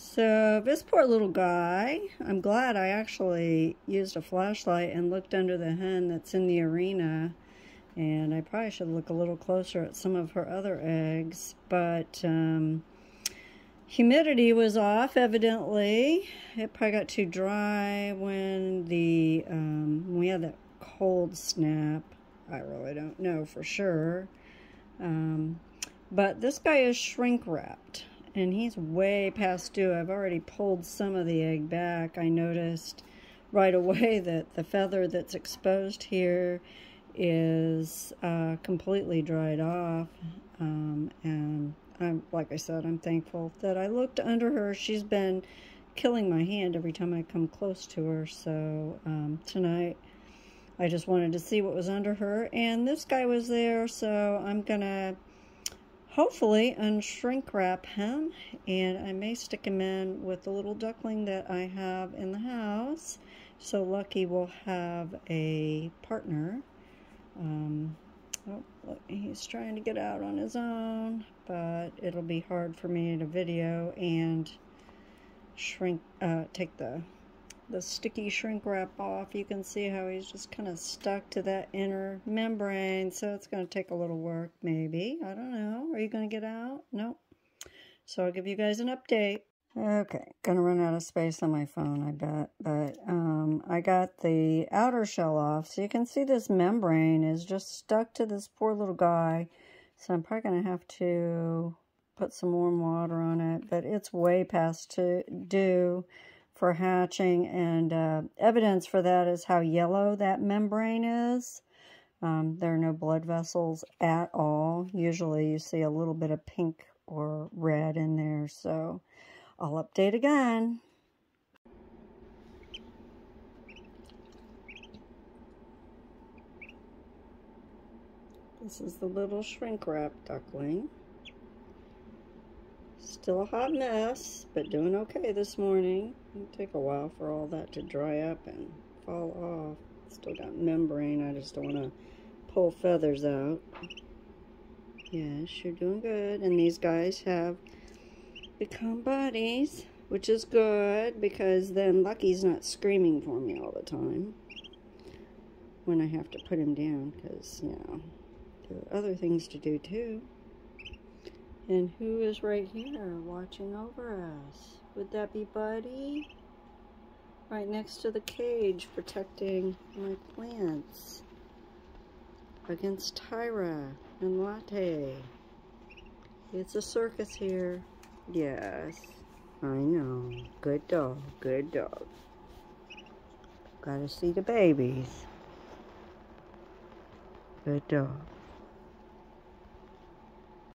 So this poor little guy, I'm glad I actually used a flashlight and looked under the hen that's in the arena. And I probably should look a little closer at some of her other eggs. But um, humidity was off, evidently. It probably got too dry when the um, when we had that cold snap. I really don't know for sure. Um, but this guy is shrink wrapped and he's way past due. I've already pulled some of the egg back. I noticed right away that the feather that's exposed here is uh, completely dried off. Um, and I'm, like I said, I'm thankful that I looked under her. She's been killing my hand every time I come close to her. So um, tonight, I just wanted to see what was under her. And this guy was there, so I'm going to hopefully unshrink wrap him and I may stick him in with the little duckling that I have in the house. So Lucky will have a partner. Um, oh, look, he's trying to get out on his own but it'll be hard for me to video and shrink uh, take the the sticky shrink wrap off, you can see how he's just kind of stuck to that inner membrane. So it's going to take a little work, maybe. I don't know. Are you going to get out? Nope. So I'll give you guys an update. Okay, gonna run out of space on my phone, I bet. But um, I got the outer shell off. So you can see this membrane is just stuck to this poor little guy. So I'm probably gonna have to put some warm water on it. But it's way past to due for hatching, and uh, evidence for that is how yellow that membrane is. Um, there are no blood vessels at all. Usually you see a little bit of pink or red in there, so I'll update again. This is the little shrink wrap duckling. Still a hot mess, but doing okay this morning. It'll take a while for all that to dry up and fall off. Still got membrane. I just don't want to pull feathers out. Yes, you're doing good. And these guys have become buddies, which is good because then Lucky's not screaming for me all the time when I have to put him down because, you know, there are other things to do too. And who is right here watching over us? Would that be Buddy? Right next to the cage protecting my plants against Tyra and Latte. It's a circus here. Yes, I know. Good dog, good dog. Gotta see the babies. Good dog.